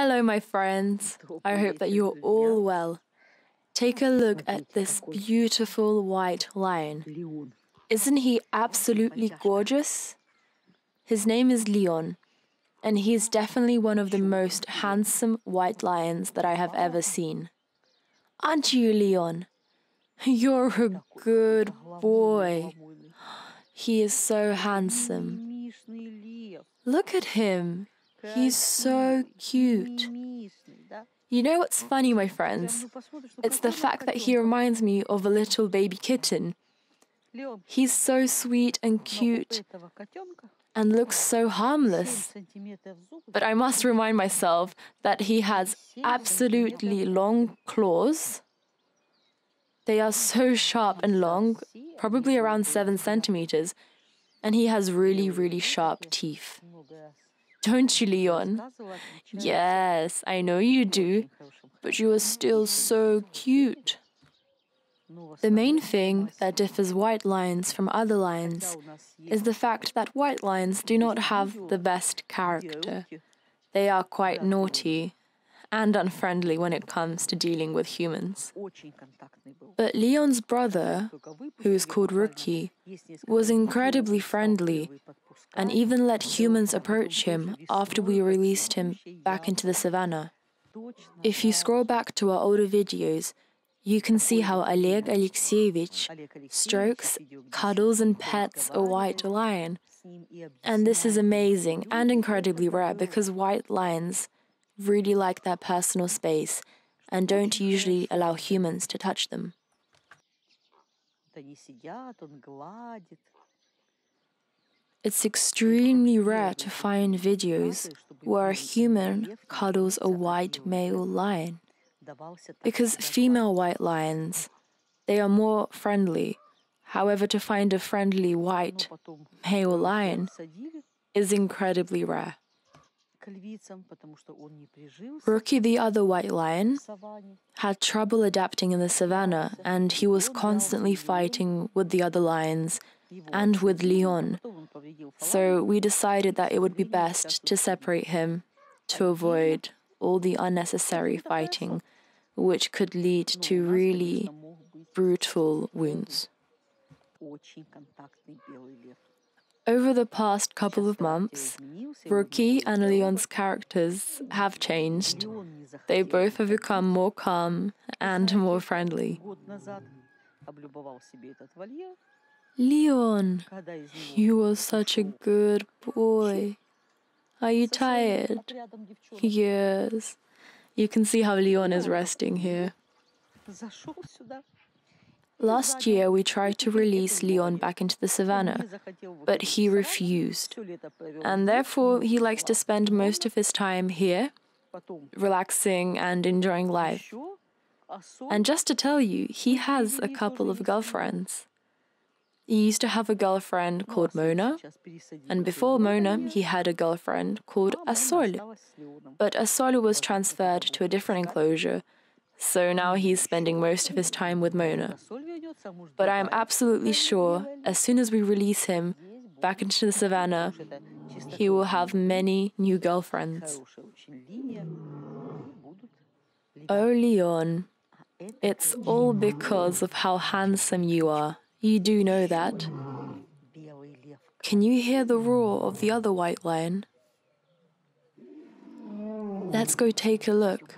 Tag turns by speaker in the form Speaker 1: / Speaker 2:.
Speaker 1: Hello, my friends. I hope that you're all well. Take a look at this beautiful white lion. Isn't he absolutely gorgeous? His name is Leon, and he is definitely one of the most handsome white lions that I have ever seen. Aren't you, Leon? You're a good boy. He is so handsome. Look at him. He's so cute. You know what's funny, my friends? It's the fact that he reminds me of a little baby kitten. He's so sweet and cute and looks so harmless. But I must remind myself that he has absolutely long claws. They are so sharp and long, probably around seven centimeters, and he has really, really sharp teeth. Don't you, Leon? Yes, I know you do, but you are still so cute. The main thing that differs white lions from other lions is the fact that white lions do not have the best character. They are quite naughty and unfriendly when it comes to dealing with humans. But Leon's brother, who is called Rookie, was incredibly friendly and even let humans approach him after we released him back into the savannah. If you scroll back to our older videos, you can see how Oleg Alexeyevich strokes, cuddles, and pets a white lion. And this is amazing and incredibly rare because white lions really like their personal space and don't usually allow humans to touch them. It's extremely rare to find videos where a human cuddles a white male lion because female white lions, they are more friendly. However, to find a friendly white male lion is incredibly rare. Rookie, the other white lion, had trouble adapting in the savannah and he was constantly fighting with the other lions and with Leon. So we decided that it would be best to separate him to avoid all the unnecessary fighting which could lead to really brutal wounds. Over the past couple of months, Rookie and Leon's characters have changed. They both have become more calm and more friendly. Leon, you were such a good boy. Are you tired? Yes. You can see how Leon is resting here. Last year, we tried to release Leon back into the savannah, but he refused. And therefore, he likes to spend most of his time here, relaxing and enjoying life. And just to tell you, he has a couple of girlfriends. He used to have a girlfriend called Mona, and before Mona, he had a girlfriend called Asol. But Asol was transferred to a different enclosure, so now he's spending most of his time with Mona. But I am absolutely sure, as soon as we release him back into the savannah, he will have many new girlfriends. Oh, Leon, it's all because of how handsome you are. You do know that. Can you hear the roar of the other white lion? Let's go take a look.